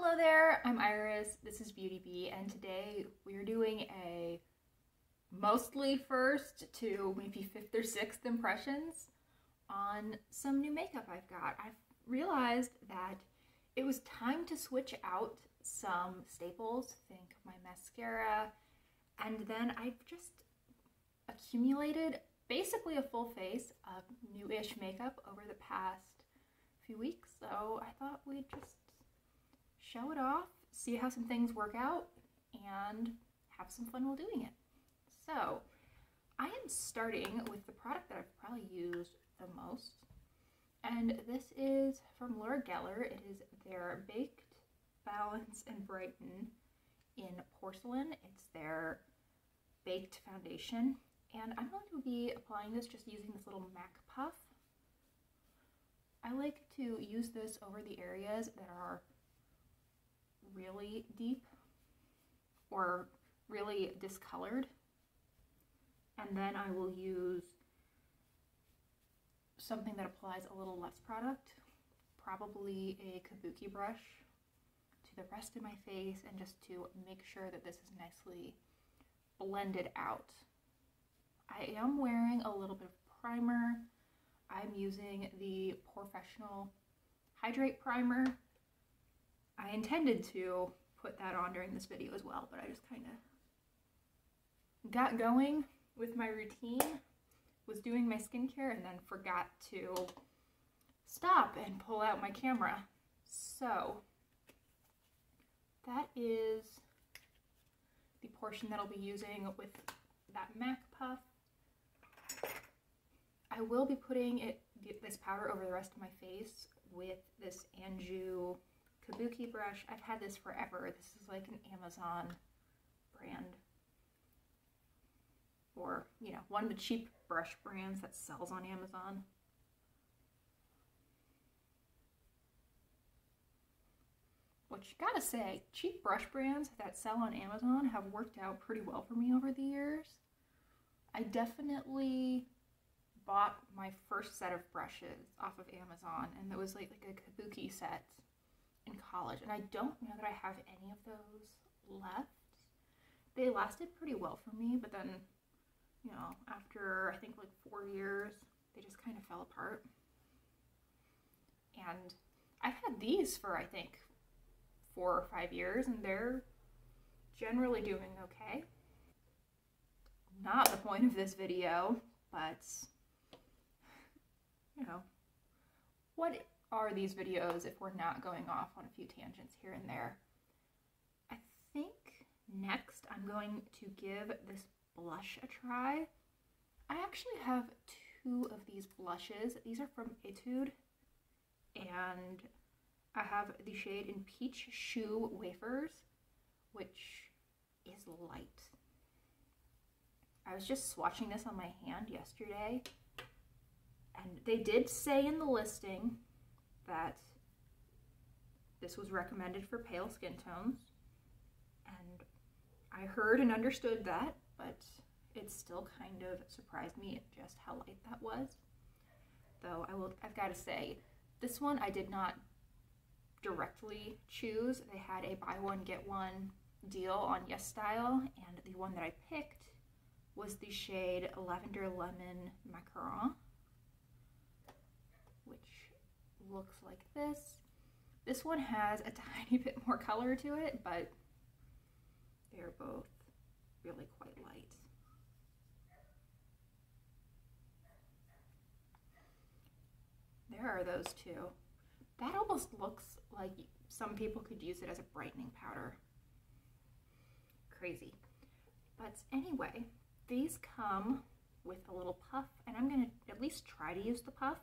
Hello there, I'm Iris, this is Beauty Bee, and today we're doing a mostly first to maybe fifth or sixth impressions on some new makeup I've got. I've realized that it was time to switch out some staples, think my mascara, and then I've just accumulated basically a full face of newish makeup over the past few weeks, so I thought we'd just show it off, see how some things work out, and have some fun while doing it. So, I am starting with the product that I've probably used the most, and this is from Laura Geller. It is their Baked, Balance, and Brighten in Porcelain. It's their baked foundation, and I'm going to be applying this just using this little MAC puff. I like to use this over the areas that are really deep or really discolored. And then I will use something that applies a little less product, probably a kabuki brush to the rest of my face and just to make sure that this is nicely blended out. I am wearing a little bit of primer. I'm using the POREfessional Hydrate Primer I intended to put that on during this video as well, but I just kind of got going with my routine, was doing my skincare, and then forgot to stop and pull out my camera. So that is the portion that I'll be using with that MAC puff. I will be putting it this powder over the rest of my face with this Anjou Kabuki brush. I've had this forever. This is like an Amazon brand. Or, you know, one of the cheap brush brands that sells on Amazon. Which, gotta say, cheap brush brands that sell on Amazon have worked out pretty well for me over the years. I definitely bought my first set of brushes off of Amazon, and it was like, like a kabuki set in college, and I don't know that I have any of those left. They lasted pretty well for me, but then, you know, after I think like four years, they just kind of fell apart. And I've had these for I think four or five years, and they're generally doing okay. Not the point of this video, but you know, what are these videos if we're not going off on a few tangents here and there. I think next I'm going to give this blush a try. I actually have two of these blushes. These are from Etude and I have the shade in Peach Choux Wafers, which is light. I was just swatching this on my hand yesterday and they did say in the listing that this was recommended for pale skin tones. And I heard and understood that, but it still kind of surprised me just how light that was. Though I will, I've got to say, this one I did not directly choose. They had a buy one, get one deal on YesStyle, and the one that I picked was the shade Lavender Lemon Macaron looks like this. This one has a tiny bit more color to it, but they're both really quite light. There are those two. That almost looks like some people could use it as a brightening powder. Crazy. But anyway, these come with a little puff, and I'm going to at least try to use the puff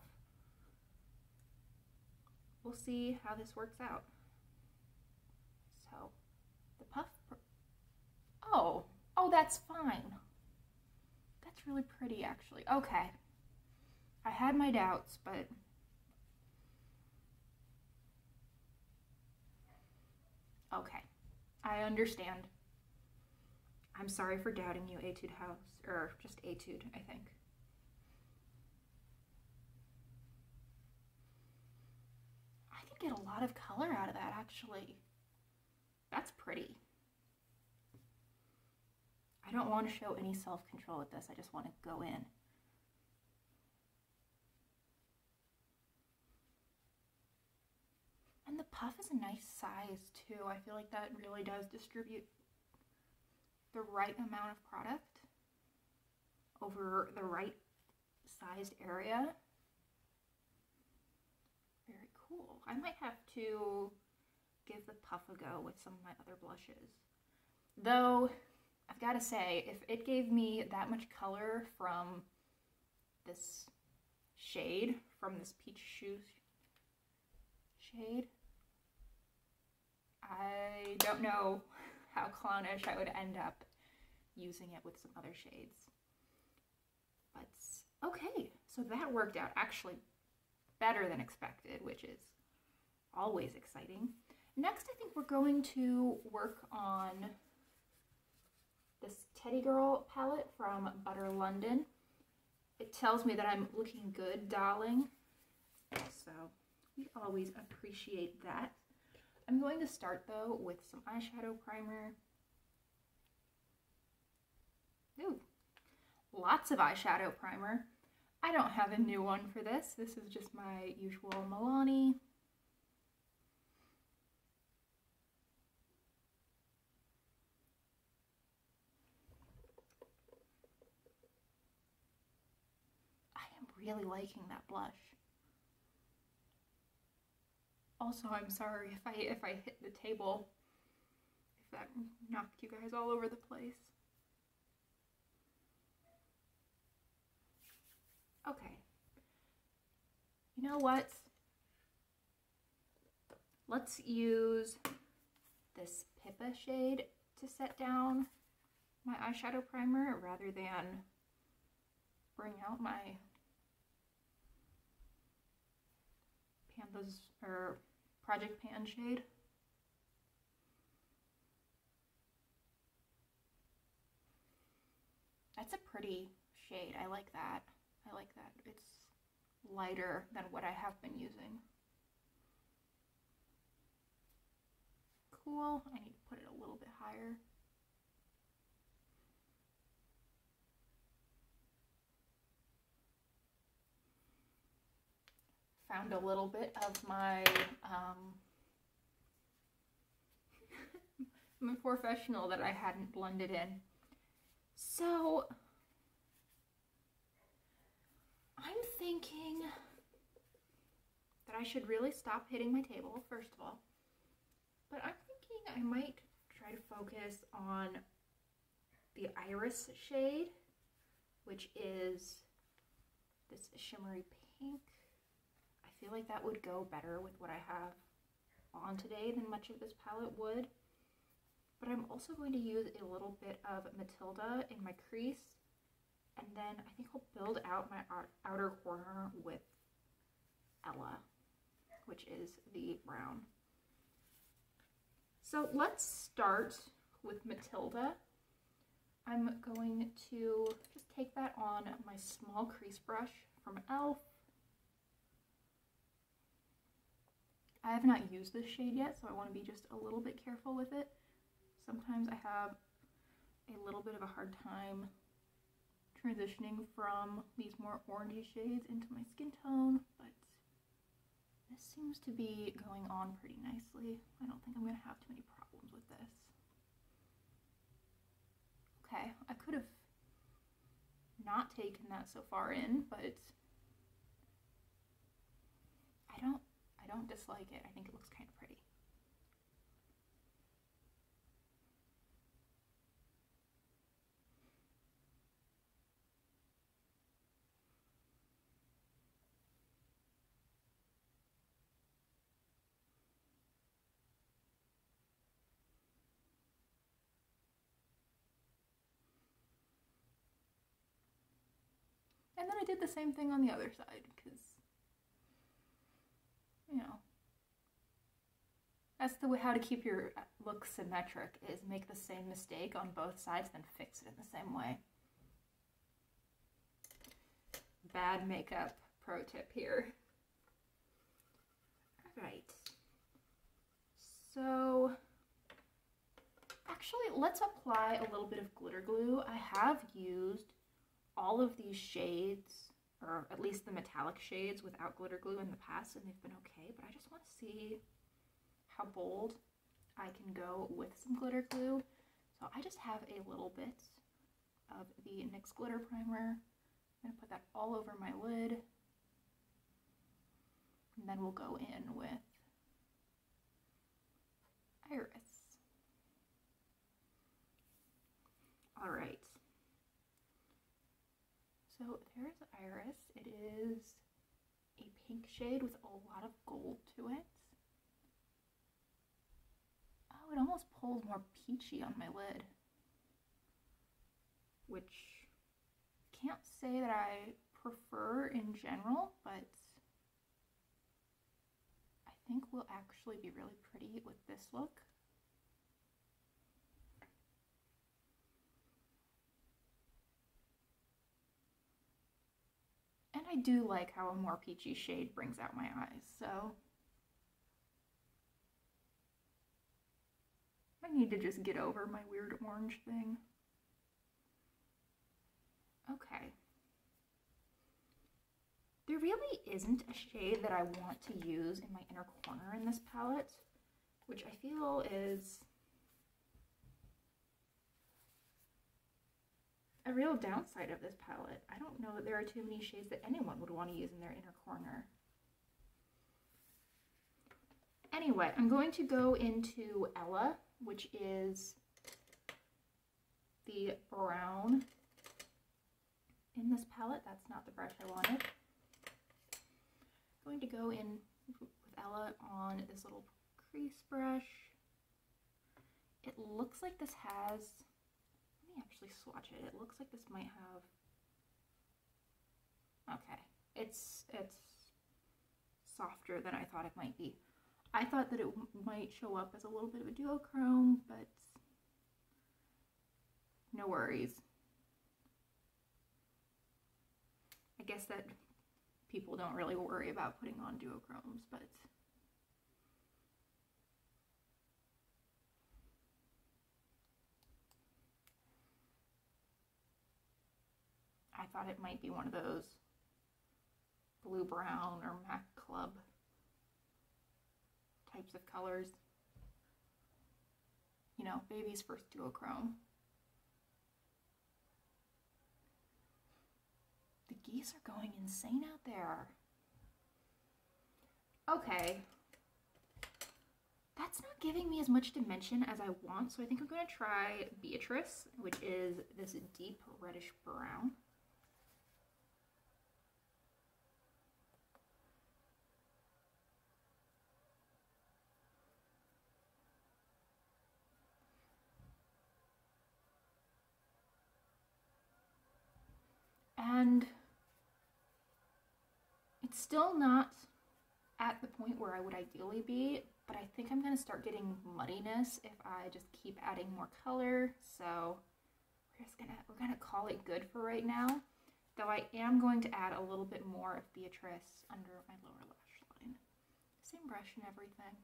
we'll see how this works out. So the puff, oh, oh, that's fine. That's really pretty actually. Okay. I had my doubts, but okay. I understand. I'm sorry for doubting you, Etude House, or just Etude, I think. Get a lot of color out of that actually. That's pretty. I don't want to show any self-control with this. I just want to go in. And the puff is a nice size too. I feel like that really does distribute the right amount of product over the right sized area. Cool. I might have to give the puff a go with some of my other blushes. Though, I've got to say, if it gave me that much color from this shade, from this peach shoe shade, I don't know how clownish I would end up using it with some other shades. But okay, so that worked out actually better than expected, which is always exciting. Next, I think we're going to work on this Teddy Girl palette from Butter London. It tells me that I'm looking good, darling. So we always appreciate that. I'm going to start though with some eyeshadow primer. Ooh, lots of eyeshadow primer. I don't have a new one for this. This is just my usual Milani. I am really liking that blush. Also, I'm sorry if I if I hit the table, if that knocked you guys all over the place. Okay. You know what? Let's use this Pippa shade to set down my eyeshadow primer rather than bring out my Pandas or Project Pan shade. That's a pretty shade. I like that. I like that. It's lighter than what I have been using. Cool. I need to put it a little bit higher. found a little bit of my um, my POREfessional that I hadn't blended in. So I'm thinking that I should really stop hitting my table, first of all. But I'm thinking I might try to focus on the iris shade, which is this shimmery pink I feel like that would go better with what I have on today than much of this palette would. But I'm also going to use a little bit of Matilda in my crease. And then I think I'll build out my outer corner with Ella, which is the brown. So let's start with Matilda. I'm going to just take that on my small crease brush from e.l.f. I have not used this shade yet, so I want to be just a little bit careful with it. Sometimes I have a little bit of a hard time transitioning from these more orangey shades into my skin tone, but this seems to be going on pretty nicely. I don't think I'm going to have too many problems with this. Okay, I could have not taken that so far in, but I don't I don't dislike it. I think it looks kind of pretty. And then I did the same thing on the other side because you know, that's the way how to keep your uh, look symmetric is make the same mistake on both sides, then fix it in the same way. Bad makeup pro tip here. All right. So actually, let's apply a little bit of glitter glue. I have used all of these shades, or at least the metallic shades without glitter glue in the past, and they've been okay, but I just want to see how bold I can go with some glitter glue. So I just have a little bit of the NYX Glitter Primer. I'm going to put that all over my lid. And then we'll go in with Iris. All right. So there's Iris. It is a pink shade with a lot of gold to it. Oh, it almost pulls more peachy on my lid. Which can't say that I prefer in general, but I think will actually be really pretty with this look. And I do like how a more peachy shade brings out my eyes, so I need to just get over my weird orange thing. Okay. There really isn't a shade that I want to use in my inner corner in this palette, which I feel is a real downside of this palette. I don't know that there are too many shades that anyone would want to use in their inner corner. Anyway, I'm going to go into Ella, which is the brown in this palette. That's not the brush I wanted. I'm going to go in with Ella on this little crease brush. It looks like this has, me actually swatch it. It looks like this might have, okay, it's, it's softer than I thought it might be. I thought that it might show up as a little bit of a duochrome, but no worries. I guess that people don't really worry about putting on duochromes, but I thought it might be one of those blue brown or MAC club types of colors. You know, baby's first duochrome. The geese are going insane out there. Okay. That's not giving me as much dimension as I want, so I think I'm going to try Beatrice, which is this deep reddish brown. And it's still not at the point where I would ideally be, but I think I'm going to start getting muddiness if I just keep adding more color. So we're just gonna we're gonna call it good for right now. Though I am going to add a little bit more of Beatrice under my lower lash line. Same brush and everything.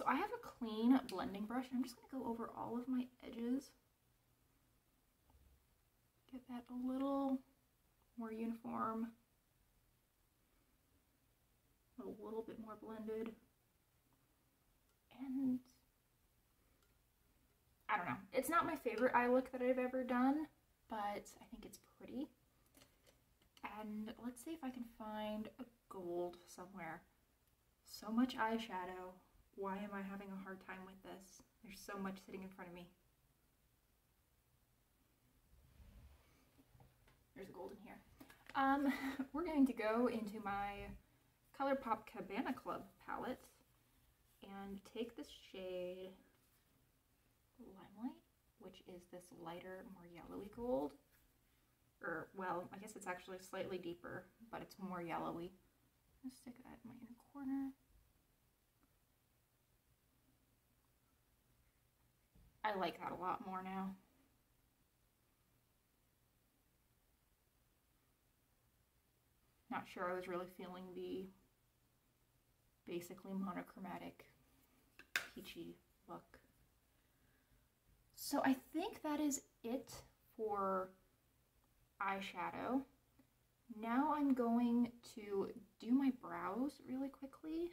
So I have a clean blending brush. I'm just going to go over all of my edges. Get that a little more uniform. A little bit more blended. And I don't know. It's not my favorite eye look that I've ever done, but I think it's pretty. And let's see if I can find a gold somewhere. So much eyeshadow why am I having a hard time with this? There's so much sitting in front of me. There's a gold in here. Um, we're going to go into my ColourPop Cabana Club palette and take this shade Limelight, which is this lighter, more yellowy gold. Or, well, I guess it's actually slightly deeper, but it's more yellowy. Stick that in my inner corner. I like that a lot more now. Not sure I was really feeling the basically monochromatic peachy look. So I think that is it for eyeshadow. Now I'm going to do my brows really quickly.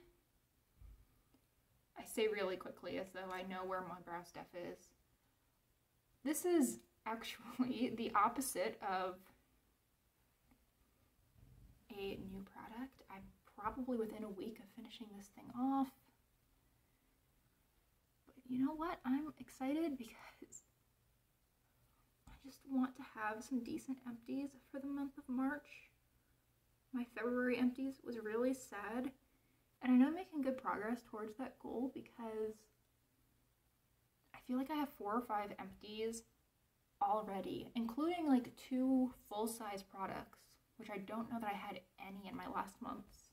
I say really quickly as though I know where my brow stuff is. This is actually the opposite of a new product. I'm probably within a week of finishing this thing off. But you know what? I'm excited because I just want to have some decent empties for the month of March. My February empties was really sad. And I know I'm making good progress towards that goal because I feel like I have four or five empties already, including like two full-size products which I don't know that I had any in my last month's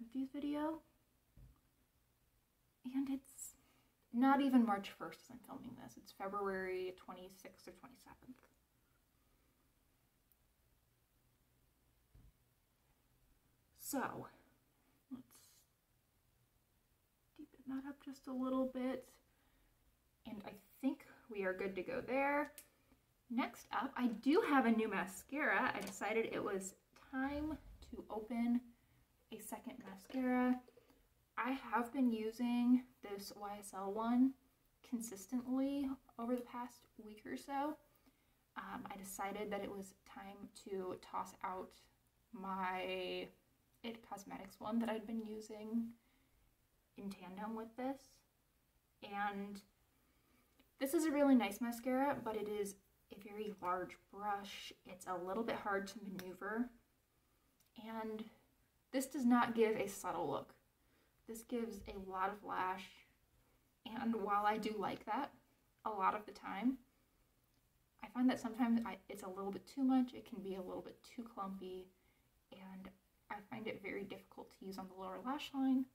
empties video. And it's not even March 1st as I'm filming this. It's February 26th or 27th. So, let's deepen that up just a little bit. And I think we are good to go there. Next up, I do have a new mascara. I decided it was time to open a second mascara. I have been using this YSL one consistently over the past week or so. Um, I decided that it was time to toss out my IT Cosmetics one that I'd been using in tandem with this. And this is a really nice mascara, but it is a very large brush. It's a little bit hard to maneuver. And this does not give a subtle look. This gives a lot of lash. And while I do like that a lot of the time, I find that sometimes I, it's a little bit too much. It can be a little bit too clumpy. And I find it very difficult to use on the lower lash line.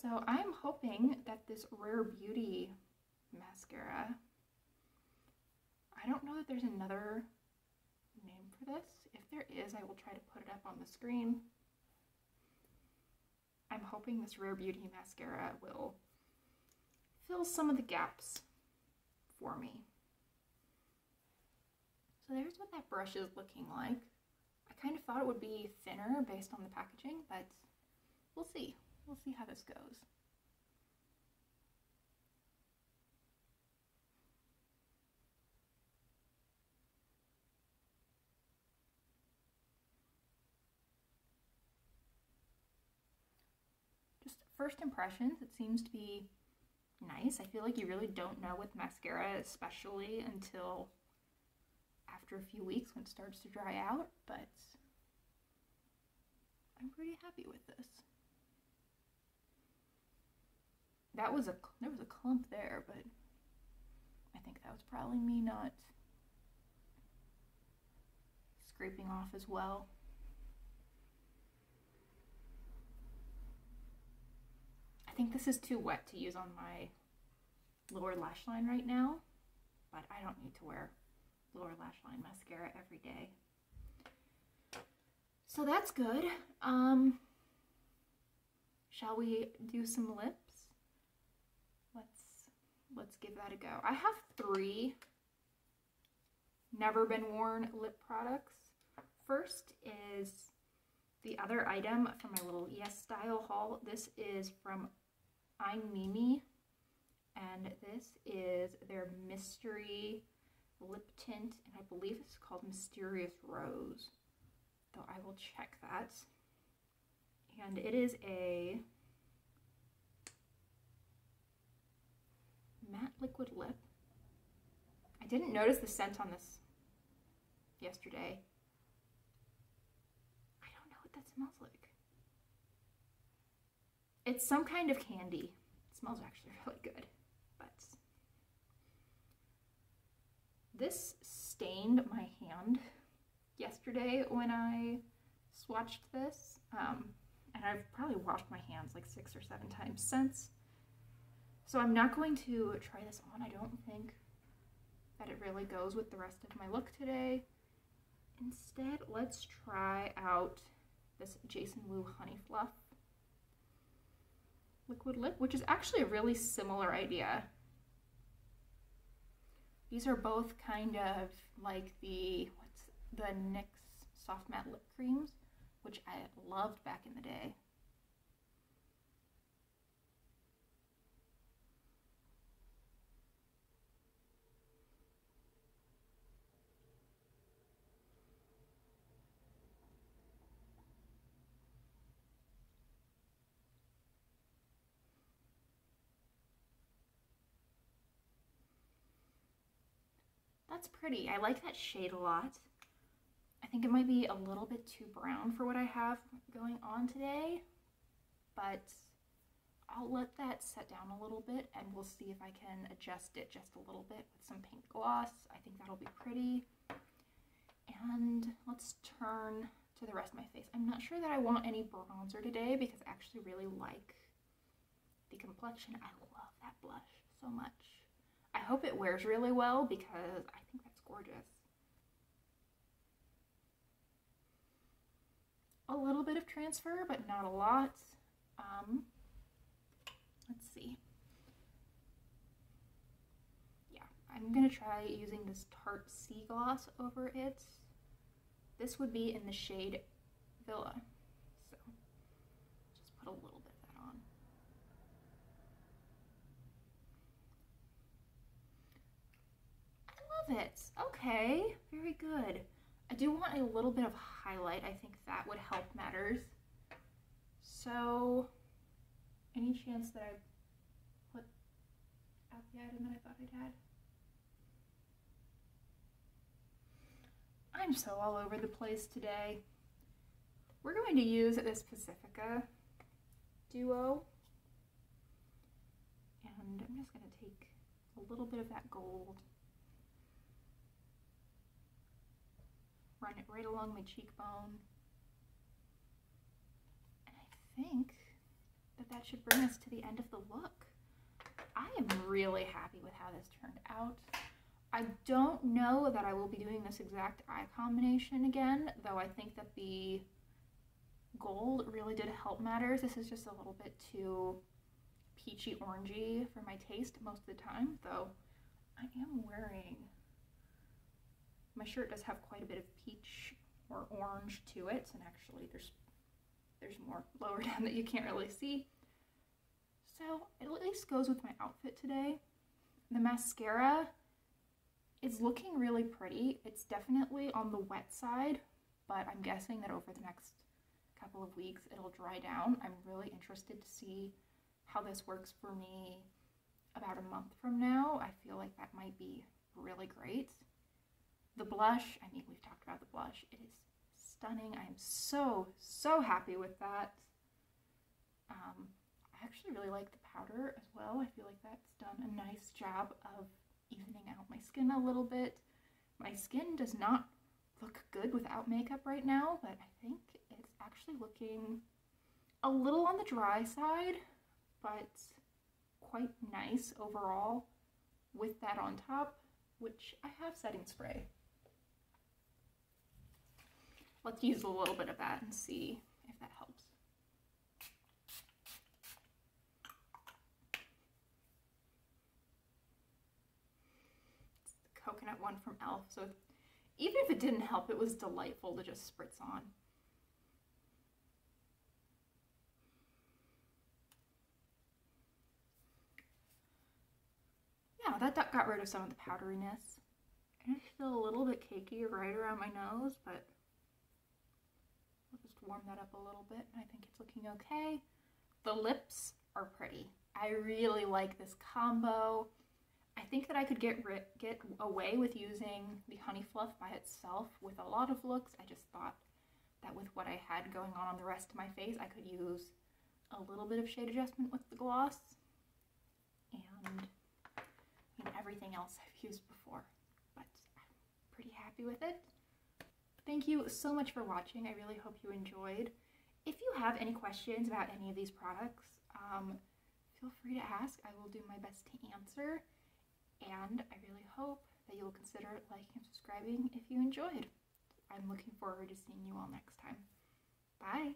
So I'm hoping that this Rare Beauty mascara I don't know that there's another name for this. If there is, I will try to put it up on the screen. I'm hoping this Rare Beauty mascara will fill some of the gaps for me. So there's what that brush is looking like. I kind of thought it would be thinner based on the packaging, but we'll see. We'll see how this goes. first impressions, it seems to be nice. I feel like you really don't know with mascara, especially until after a few weeks when it starts to dry out, but I'm pretty happy with this. That was a, there was a clump there, but I think that was probably me not scraping off as well. I think this is too wet to use on my lower lash line right now, but I don't need to wear lower lash line mascara every day. So that's good. Um, shall we do some lips? Let's give that a go. I have three never been worn lip products. First is the other item from my little YesStyle haul. This is from I'm Mimi, and this is their mystery lip tint, and I believe it's called Mysterious Rose, though I will check that. And it is a matte liquid lip. I didn't notice the scent on this yesterday. I don't know what that smells like. It's some kind of candy. It smells actually really good, but this stained my hand yesterday when I swatched this. Um, and I've probably washed my hands like six or seven times since. So I'm not going to try this on. I don't think that it really goes with the rest of my look today. Instead, let's try out this Jason Wu Honey Fluff liquid lip, which is actually a really similar idea. These are both kind of like the, what's the NYX Soft Matte Lip Creams, which I loved back in the day. That's pretty. I like that shade a lot. I think it might be a little bit too brown for what I have going on today, but I'll let that set down a little bit and we'll see if I can adjust it just a little bit with some pink gloss. I think that'll be pretty. And let's turn to the rest of my face. I'm not sure that I want any bronzer today because I actually really like the complexion. I love that blush so much. Hope it wears really well because I think that's gorgeous. A little bit of transfer, but not a lot. Um, let's see. Yeah, I'm going to try using this Tarte Sea Gloss over it. This would be in the shade Villa. So, just put a little it. Okay, very good. I do want a little bit of highlight. I think that would help matters. So, any chance that I put out the item that I thought I'd had? I'm so all over the place today. We're going to use this Pacifica Duo. And I'm just going to take a little bit of that gold run it right along my cheekbone. And I think that that should bring us to the end of the look. I am really happy with how this turned out. I don't know that I will be doing this exact eye combination again, though I think that the gold really did help matters. This is just a little bit too peachy orangey for my taste most of the time, though I am wearing my shirt does have quite a bit of peach or orange to it, and actually there's there's more lower down that you can't really see. So it at least goes with my outfit today. The mascara is looking really pretty. It's definitely on the wet side, but I'm guessing that over the next couple of weeks it'll dry down. I'm really interested to see how this works for me about a month from now. I feel like that might be really great. The blush, I mean, we've talked about the blush. It is stunning. I am so, so happy with that. Um, I actually really like the powder as well. I feel like that's done a nice job of evening out my skin a little bit. My skin does not look good without makeup right now, but I think it's actually looking a little on the dry side, but quite nice overall with that on top, which I have setting spray. Let's use a little bit of that and see if that helps. It's the coconut one from e.l.f. So even if it didn't help, it was delightful to just spritz on. Yeah, that got rid of some of the powderiness. I feel a little bit cakey right around my nose, but warm that up a little bit and I think it's looking okay. The lips are pretty. I really like this combo. I think that I could get get away with using the Honey Fluff by itself with a lot of looks. I just thought that with what I had going on on the rest of my face, I could use a little bit of shade adjustment with the gloss. And I mean, everything else I've used before, but I'm pretty happy with it. Thank you so much for watching. I really hope you enjoyed. If you have any questions about any of these products, um, feel free to ask. I will do my best to answer. And I really hope that you'll consider liking and subscribing if you enjoyed. I'm looking forward to seeing you all next time. Bye.